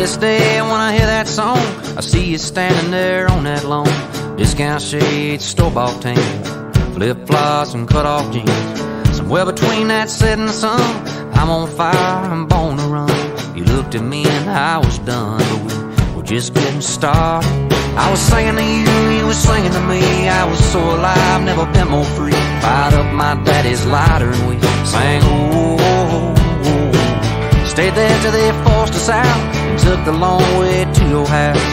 this day, when I hear that song, I see you standing there on that lawn. Discount shades, store bought tan, flip flops, and cut off jeans. Somewhere between that setting sun, I'm on fire, I'm born to run. You looked at me and I was done, but we were just getting started. I was singing to you, you were singing to me. I was so alive, never been more free. Fired up my daddy's lighter and we sang, oh, oh, oh. Stayed there till they forced us out took the long way to your house.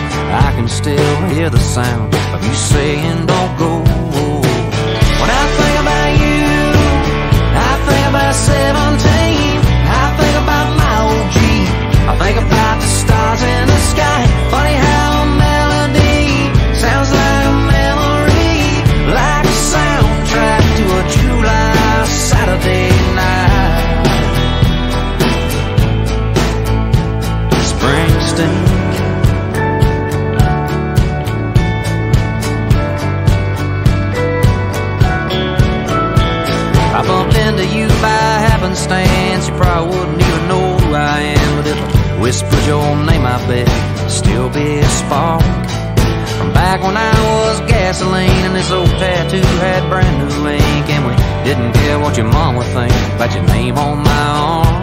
I can still hear the sound of you saying, don't go. When I think about you, I think about 17. Whispered your name, I bet still be a spark. From back when I was gasoline and this old tattoo had brand new ink, and we didn't care what your mom would think about your name on my arm.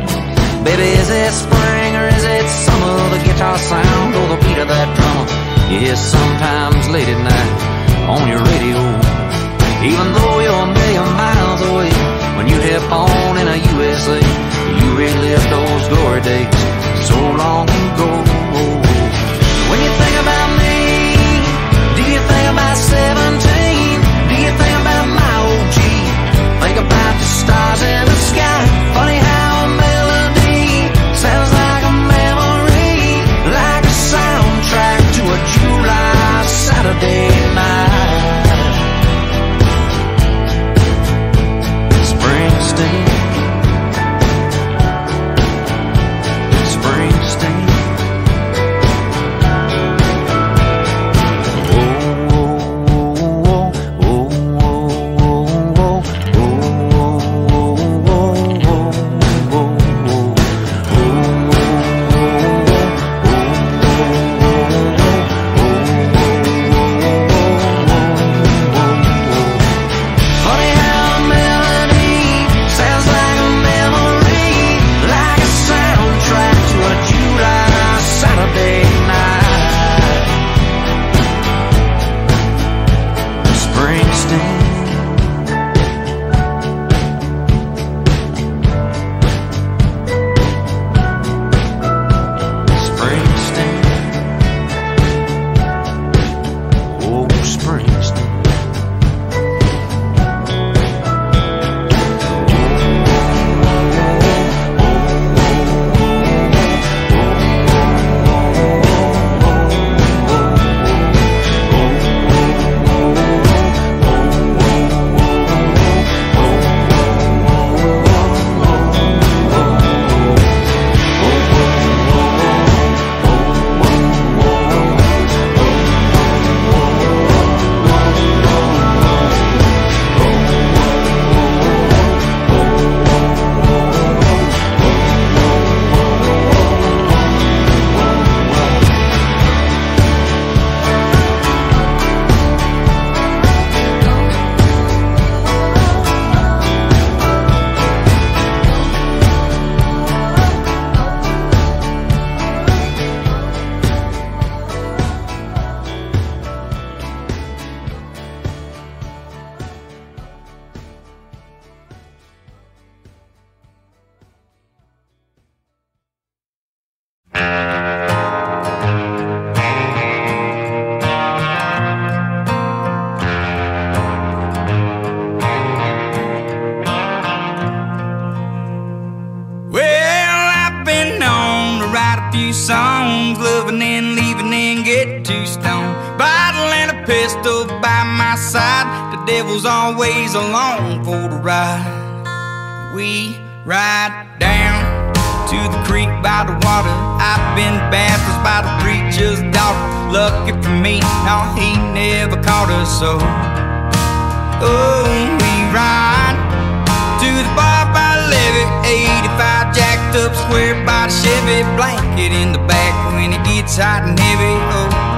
Baby, is it spring or is it summer? The guitar sound or the beat of that drummer? Yes, sometimes late at night on your radio. Even though devil's always along for the ride. We ride down to the creek by the water. I've been baptized by the preacher's daughter. Lucky for me, no, he never caught us so. Oh, we ride to the bar by levee, 85 jacked up, square by the Chevy, blanket in the back when it gets hot and heavy. Oh,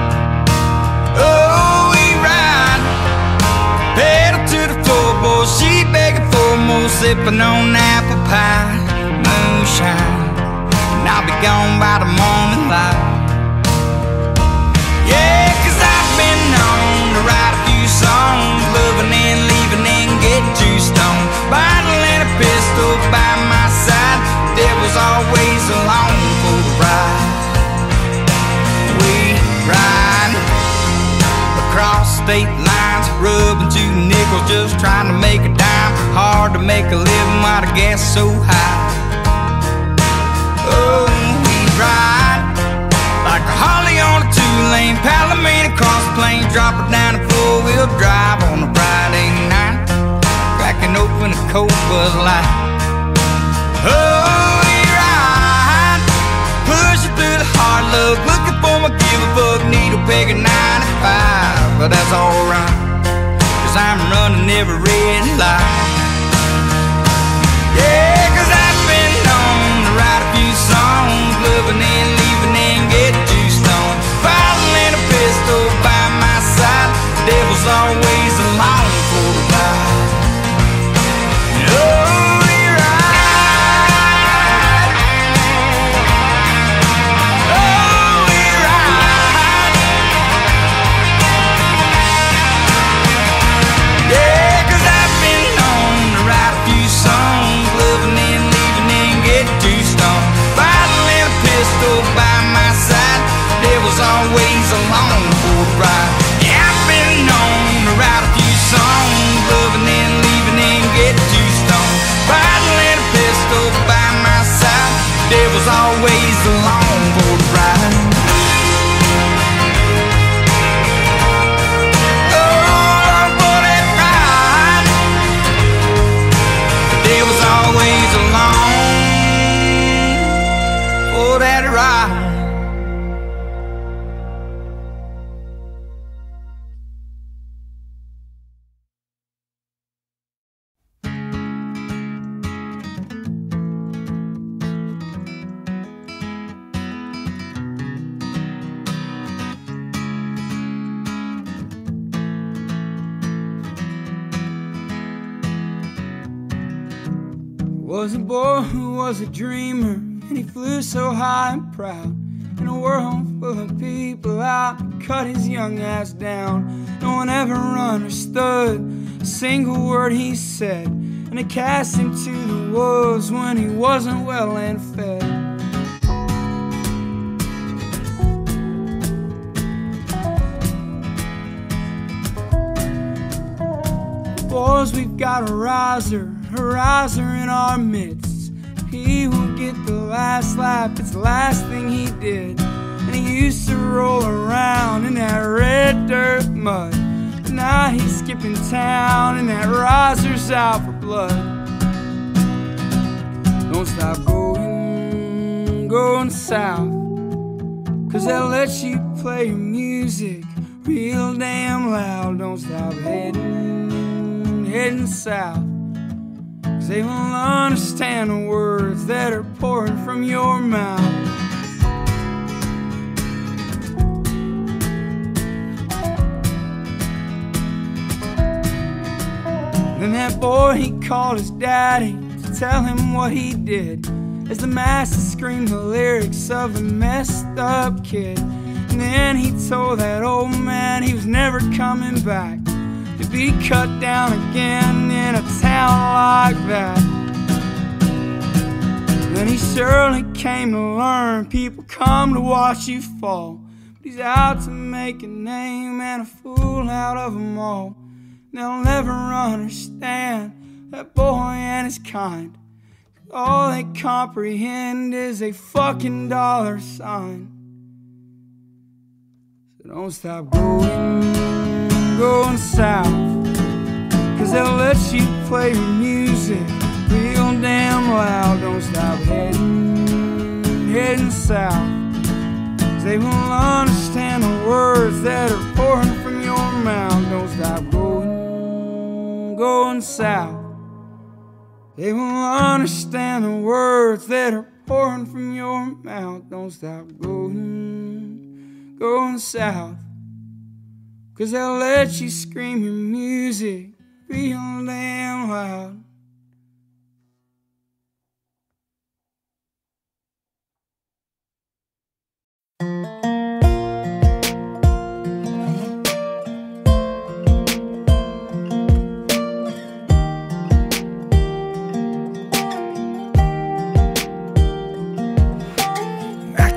She begging for more, sipping on apple pie, moonshine, and I'll be gone by the morning light. I've been known to write a few songs, loving and leaving and get too stoned. Bottle and a pistol by my side, always for the ride. We ride across state lines, rubbing nickels, just trying to make a dime. Hard to make a living while the gas so high. Oh, we ride like a Holly on a two-lane Palomino across the plain, drop it down a four-wheel drive on a Friday night, cracking open a cold Bud Light. Oh, we ride, pushing through the hard luck, looking for my give a fuck needle pegging 95, but that's alright, I'm running every red light. Devil's always along for the ride. Was a boy who was a dreamer, and he flew so high and proud. In a world full of people out, cut his young ass down. No one ever understood a single word he said, and it cast him to the wolves when he wasn't well and fed. Boys, we've got a riser, a riser in our midst. He will get the last lap, it's the last thing he did. And he used to roll around in that red dirt mud. But now he's skipping town, and that riser's out for blood. Don't stop going, going south. Cause they'll let you play your music real damn loud. Don't stop heading, heading south. Cause they won't understand the words that are pouring from your mouth. Then that boy he called his daddy to tell him what he did. As the master screamed the lyrics of a messed up kid. And then he told that old man he was never coming back to be cut down again in a town like that. Then he surely came to learn people come to watch you fall. But he's out to make a name and a fool out of them all. They'll never understand that boy and his kind. All they comprehend is a fucking dollar sign. So don't stop going, going south. Cause they'll let you play your music real damn loud. Don't stop heading, heading south. Cause they won't understand the words that are pouring from your mouth. Don't stop going, going south. They won't understand the words that are pouring from your mouth. Don't stop going, going south. Cause I'll let you scream your music real damn loud.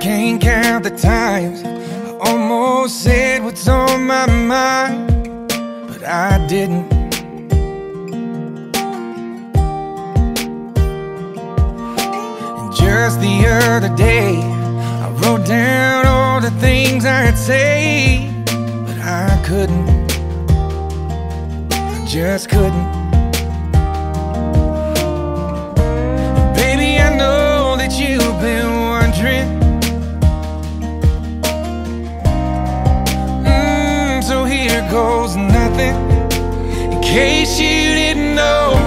can't count the times I almost said what's on my mind, but I didn't. And just the other day, I wrote down all the things I'd say, but I couldn't. I just couldn't. Case you didn't know.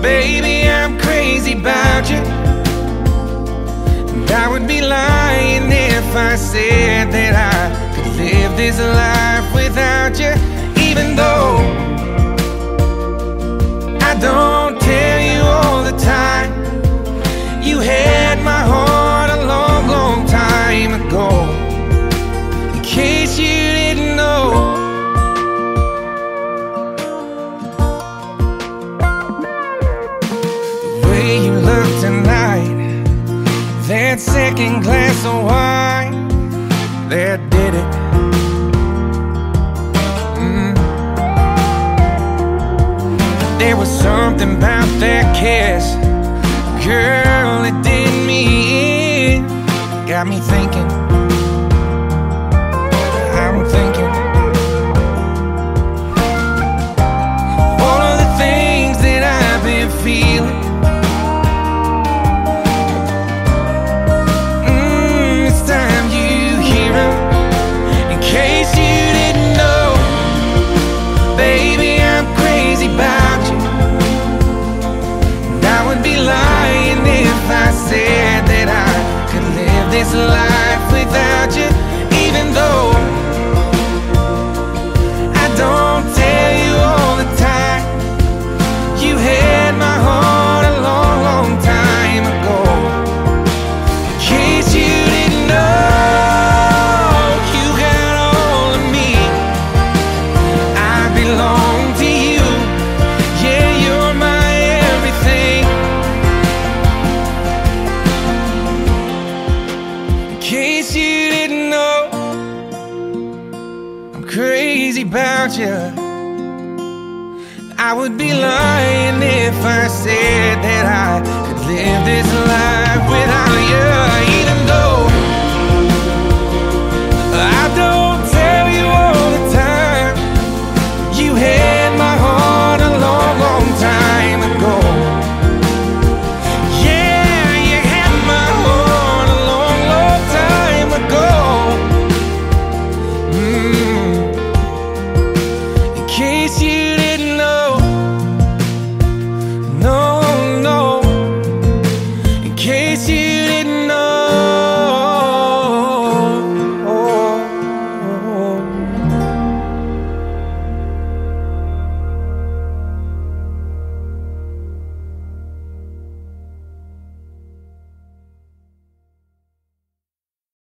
Baby, I'm crazy about you. And I would be lying if I said that I could live this life without you Even though something about that kiss, girl, it did me in. Got me thinking, lying if I said that I could live this life without you.